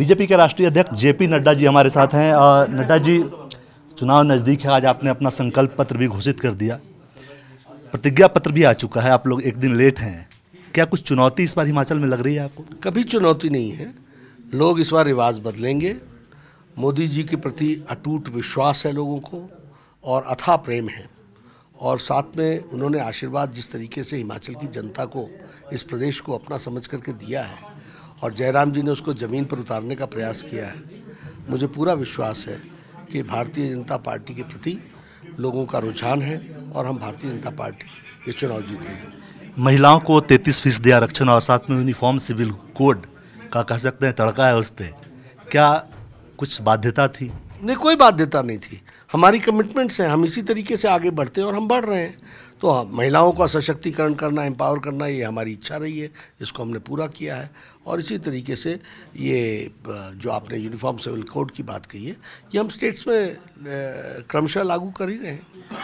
BJP के राष्ट्रीय अध्यक्ष जेपी नड्डा जी हमारे साथ हैं। और नड्डा जी, चुनाव नज़दीक है। आज आपने अपना संकल्प पत्र भी घोषित कर दिया। प्रतिज्ञा पत्र भी आ चुका है। आप लोग एक दिन लेट हैं। क्या कुछ चुनौती इस बार हिमाचल में लग रही है आपको? कभी चुनौती नहीं है। लोग इस बार रिवाज बदलेंगे। मोदी जी के प्रति अटूट विश्वास है लोगों को और अथा प्रेम है। और साथ में उन्होंने आशीर्वाद जिस तरीके से हिमाचल की जनता को, इस प्रदेश को अपना समझ करके दिया है और जयराम जी ने उसको ज़मीन पर उतारने का प्रयास किया है। मुझे पूरा विश्वास है कि भारतीय जनता पार्टी के प्रति लोगों का रुझान है और हम भारतीय जनता पार्टी ये चुनाव जीत रही है। महिलाओं को तैंतीस फ़ीसदी आरक्षण और साथ में यूनिफॉर्म सिविल कोड का कह सकते हैं तड़का है उस पर क्या कुछ बाध्यता थी? नहीं कोई बाध्यता नहीं थी। हमारी कमिटमेंट्स हैं हम इसी तरीके से आगे बढ़ते हैं और हम बढ़ रहे हैं। तो हाँ, महिलाओं का सशक्तिकरण करना एम्पावर करना ये हमारी इच्छा रही है इसको हमने पूरा किया है। और इसी तरीके से ये जो आपने यूनिफॉर्म सिविल कोड की बात कही है ये हम स्टेट्स में क्रमशः लागू कर ही रहे हैं।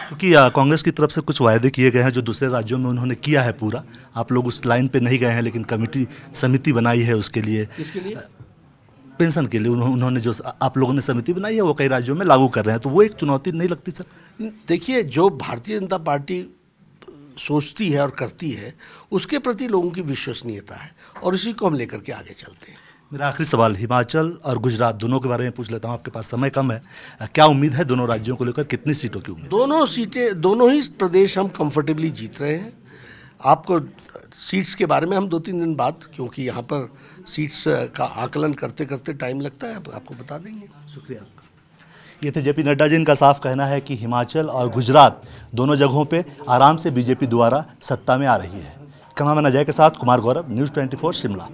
क्योंकि कांग्रेस की तरफ़ से कुछ वायदे किए गए हैं जो दूसरे राज्यों में उन्होंने किया है पूरा। आप लोग उस लाइन पे नहीं गए हैं लेकिन कमेटी समिति बनाई है उसके लिए। पेंशन के लिए उन्होंने जो आप लोगों ने समिति बनाई है वो कई राज्यों में लागू कर रहे हैं। तो वो एक चुनौती नहीं लगती सर? देखिए जो भारतीय जनता पार्टी सोचती है और करती है उसके प्रति लोगों की विश्वसनीयता है और इसी को हम लेकर के आगे चलते हैं। मेरा आखिरी सवाल हिमाचल और गुजरात दोनों के बारे में पूछ लेता हूँ आपके पास समय कम है। क्या उम्मीद है दोनों राज्यों को लेकर कितनी सीटों की उम्मीद? दोनों सीटें दोनों ही प्रदेश हम कंफर्टेबली जीत रहे हैं। आपको सीट्स के बारे में हम दो तीन दिन बाद क्योंकि यहाँ पर सीट्स का आकलन करते करते टाइम लगता है आपको बता देंगे। शुक्रिया। ये थे जेपी नड्डा जी। इनका साफ़ कहना है कि हिमाचल और गुजरात दोनों जगहों पे आराम से बीजेपी द्वारा सत्ता में आ रही है। कमामन अजय के साथ कुमार गौरव, न्यूज़ 24 शिमला।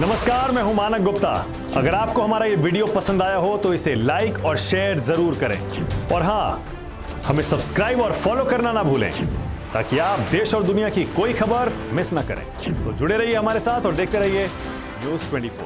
नमस्कार, मैं हूँ मानक गुप्ता। अगर आपको हमारा ये वीडियो पसंद आया हो तो इसे लाइक और शेयर ज़रूर करें। और हाँ हमें सब्सक्राइब और फॉलो करना ना भूलें, ताकि आप देश और दुनिया की कोई खबर मिस ना करें। तो जुड़े रहिए हमारे साथ और देखते रहिए न्यूज़ 24